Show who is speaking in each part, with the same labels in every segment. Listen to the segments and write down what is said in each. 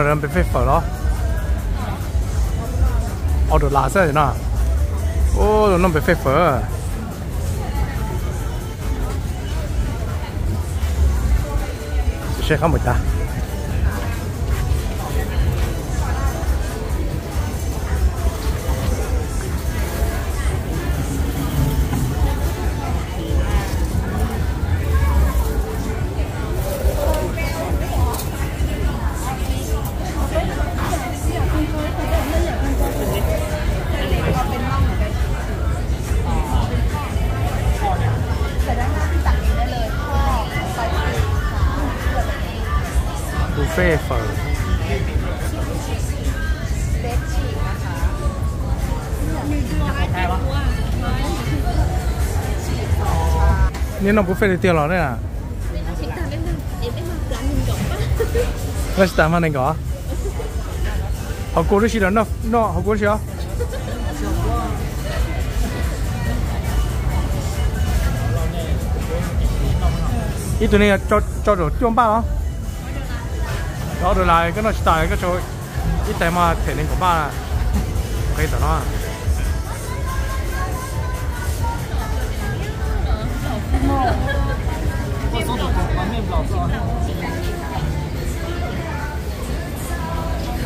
Speaker 1: rồi làm bị phê phở đó. Ở đồ lá sao vậy nè. Ô nó bị phê phở. Sẽ không một ta
Speaker 2: nên nó
Speaker 1: cũng phải tiền nó đấy à? Là sẽ tạm anh có học cô đấy là nó nó học cô chưa à? ít tụi này cho cho đồ chuông ba à? đó rồi lại cái nó chỉ tài cái chỗ ít tài mà thể nên của ba. Là ok đó à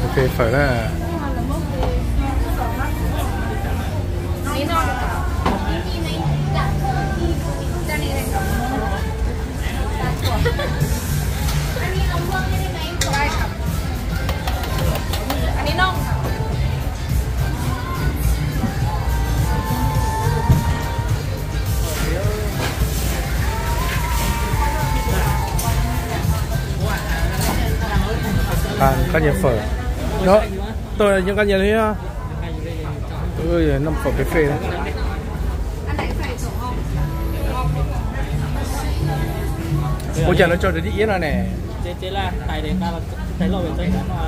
Speaker 1: ok
Speaker 2: phải là Đi Anh đi lòng
Speaker 1: ăn cá nhân phở. Đó tôi là những cá nhân đấy ơi ờ, ừ, năm phở cái phê đấy cô chờ nó cho đi yên là nè.
Speaker 3: Chế chế là tài để ta là thấy lò về trên đó mà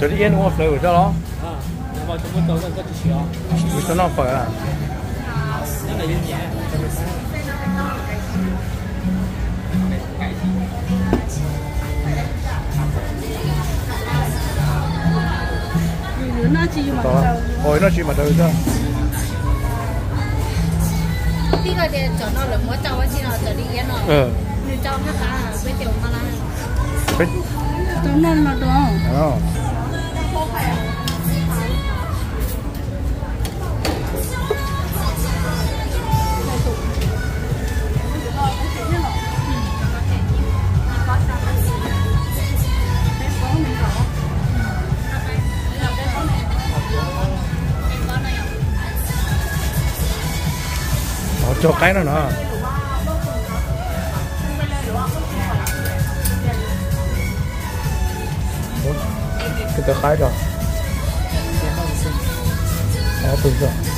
Speaker 1: cho đi yên ngồi phở cho nó.
Speaker 3: Vào trong cái tối gần rất chỉ
Speaker 1: chỉ nó phở à?
Speaker 3: Rất là yên nhẹ.
Speaker 1: nó nó chỉ mà đầu thôi
Speaker 2: đi cái để cho nó là mỗi cháu ấy chỉ nó cho đi yên rồi
Speaker 1: ừ
Speaker 2: nếu cháu
Speaker 1: nó
Speaker 2: cả với tiểu mà là cháu nó
Speaker 4: là đó จบได้แล้วเนาะ
Speaker 5: ก็จะคล้ายดอกอ๋อปึนดอ
Speaker 3: ก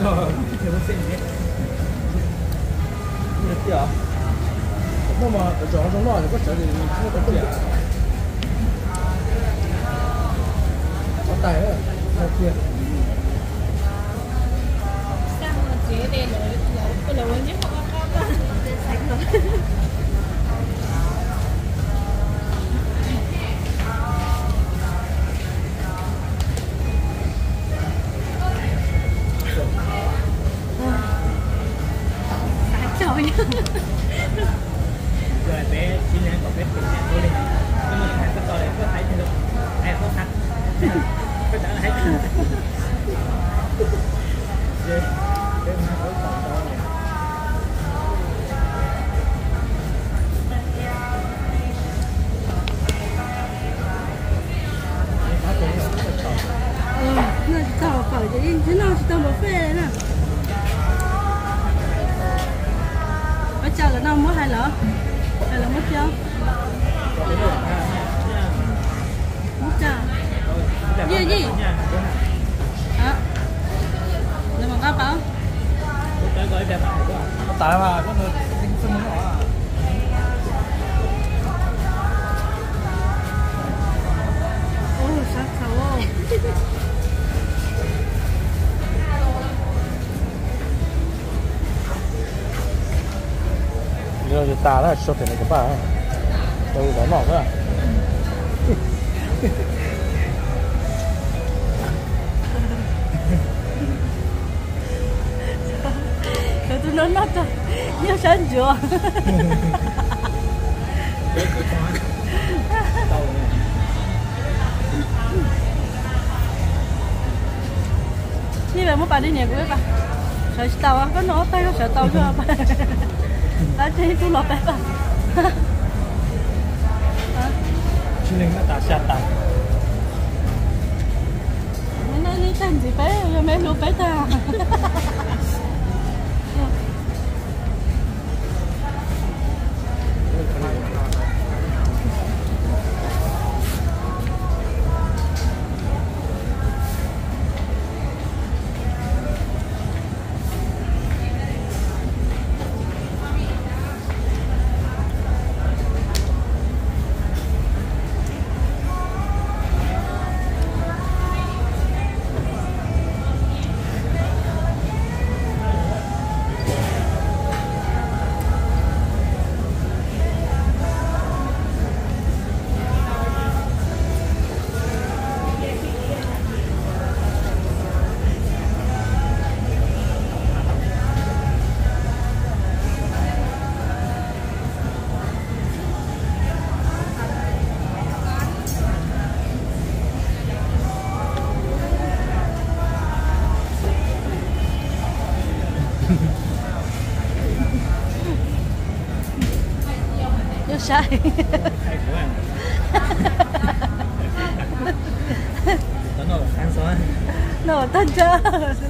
Speaker 1: Aspetta, no, devo sentire. Come ti ha? No, ma gioco no, questo è il tuo perché. Dai, eh, qui.
Speaker 3: 上
Speaker 4: 到搞的，你知道是到没费呢？我叫了那么还了，还了么叫？么叫？耶耶，啊，你们干包？
Speaker 6: tới gọi đẹp này quá
Speaker 1: Tại mà có người xin muốn hỏi à.
Speaker 4: Ồ, sao sao?
Speaker 1: 이거 이제 따라 쇼핑 이거 봐. 여기 너무 없어.
Speaker 4: Rồi tôi nói nó cho, nhớ sáng chưa?
Speaker 6: bé cứ thoáng đầu này
Speaker 4: Như vậy mới bà đi nhà của bà. Sợ tàu á, có nó tay có sợ tàu chưa bà? 来这一步老板
Speaker 1: 吧。去年那打
Speaker 4: 下蛋。你那你蛋几杯？有没有
Speaker 3: 六杯蛋？爱了。等我三酸。
Speaker 4: 那我等着。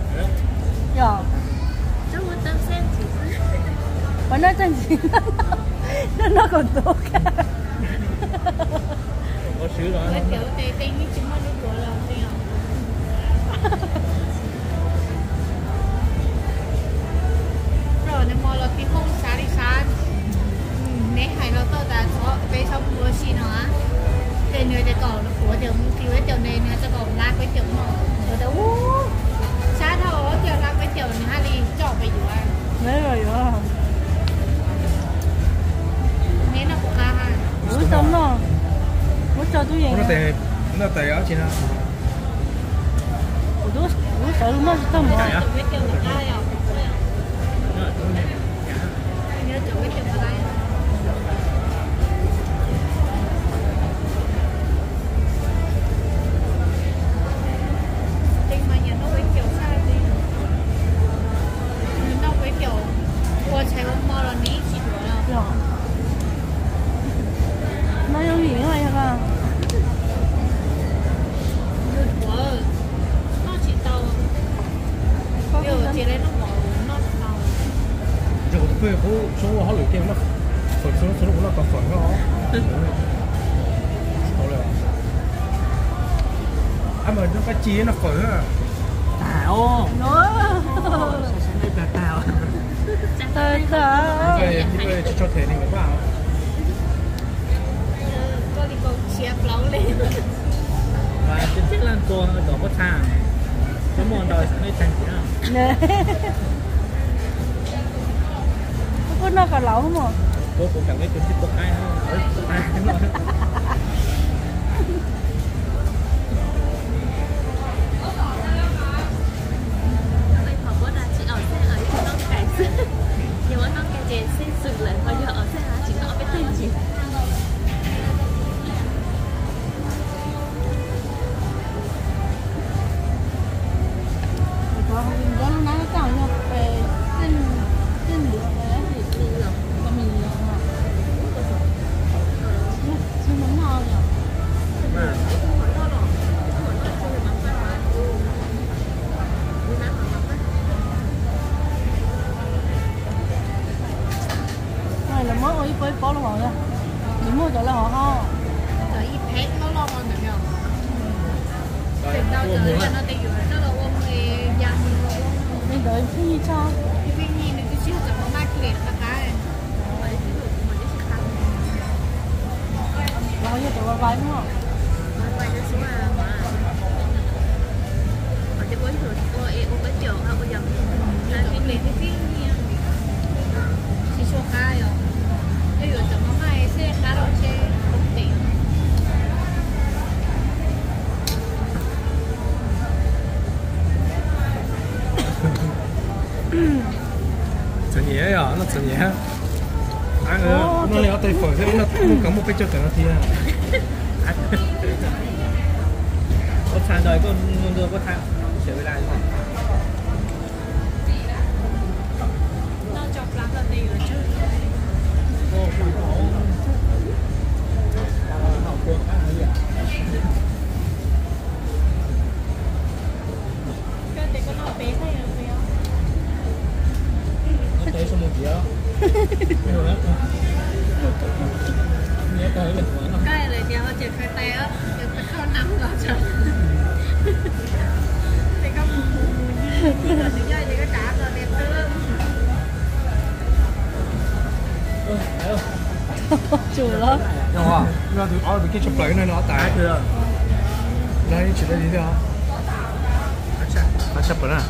Speaker 4: nó chân chỉ nó nó còn tốt cả
Speaker 3: có xứ rồi
Speaker 2: cái kiểu tê tinh với chúng nó lúc đó là gì rồi nên mà là cái không? xá đi xá nè hay là tôi đã có về xong mua xì nó để người ta còn nó của chồng thì với này nó sẽ còn la với chồng nó rồi ta u xá thao chồng la với chồng này hai đi cho về
Speaker 4: rồi
Speaker 2: nữa rồi rồi ha ha.
Speaker 4: Ủa tấm nó. Ủa cho tôi vậy.
Speaker 1: nó tên nó tên ở trên đó
Speaker 4: Ủa tôi ủa sợ nó tấm
Speaker 1: giờ còn nó phở à
Speaker 3: tao
Speaker 4: Nó.
Speaker 3: sáng đây là tao
Speaker 1: về đi về cho thể này mà bạn
Speaker 2: Có đi còn chia lâu lên
Speaker 3: và chính là cô đổ có thang có món đòi sáng đây thành gì nào
Speaker 4: có nó cả lẩu không ạ?
Speaker 3: cô cũng cảm thấy chính xác có ai nữa
Speaker 2: nó nó chừng nhé ăn nó léo
Speaker 4: tới phổi thế nó cũng có một cái cho cả nó thì à. Có thang đời luôn đưa có thang. Trở về lại
Speaker 2: rồi. Nó chọc lắm
Speaker 3: là
Speaker 2: gì
Speaker 4: rồi
Speaker 2: chứ. cái này nhà họ chỉ khai tay á chỉ phải khâu nắm rồi chứ thì không
Speaker 1: thì cái này thì
Speaker 3: cái cá rồi đẹp hơn
Speaker 4: chủ lắm
Speaker 1: đúng không? nó từ ở bên kia chụp lại nên nó tại đây chỉ là gì đó?
Speaker 3: Acha,
Speaker 1: acha bữa nào?